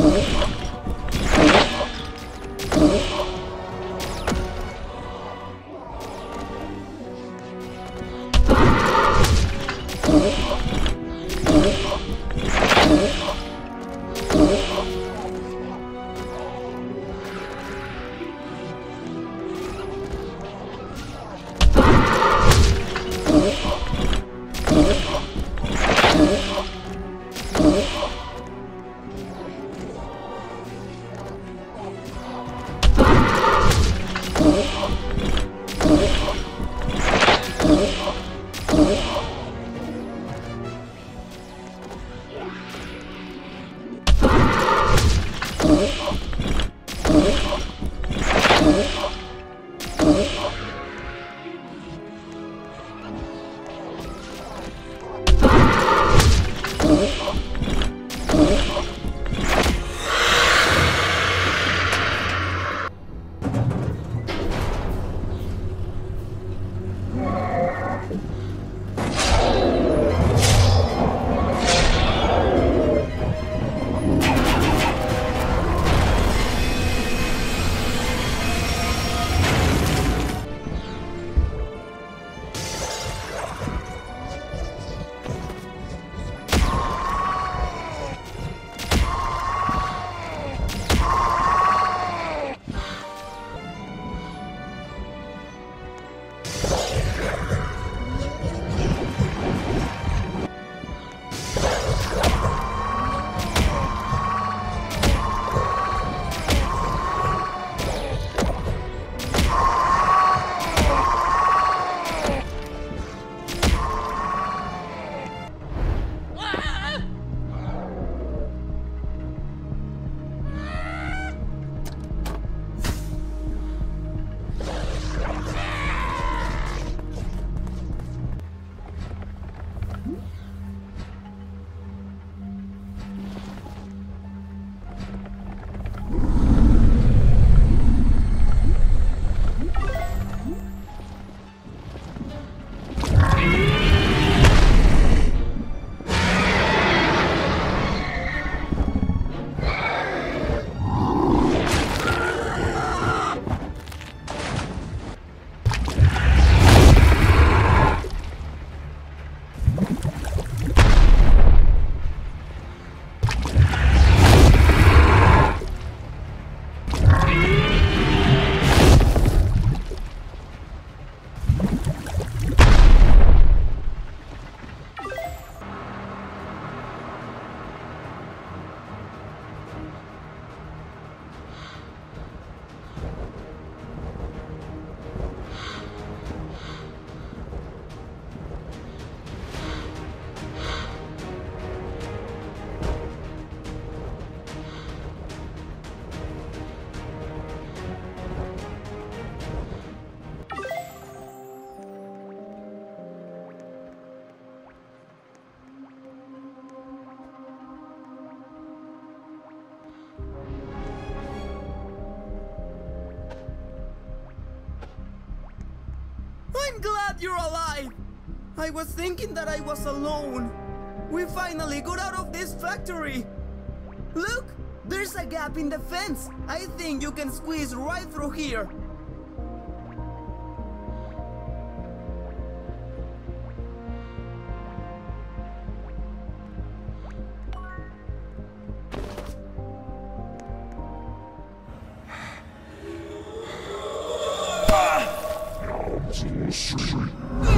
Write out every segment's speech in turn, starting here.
si I'm glad you're alive! I was thinking that I was alone. We finally got out of this factory! Look! There's a gap in the fence! I think you can squeeze right through here! Street.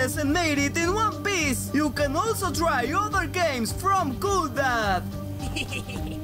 Bosses and made it in one piece! You can also try other games from Cool Dad!